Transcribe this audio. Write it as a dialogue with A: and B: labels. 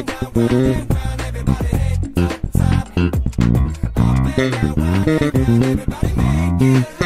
A: Everybody hang